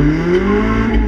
Música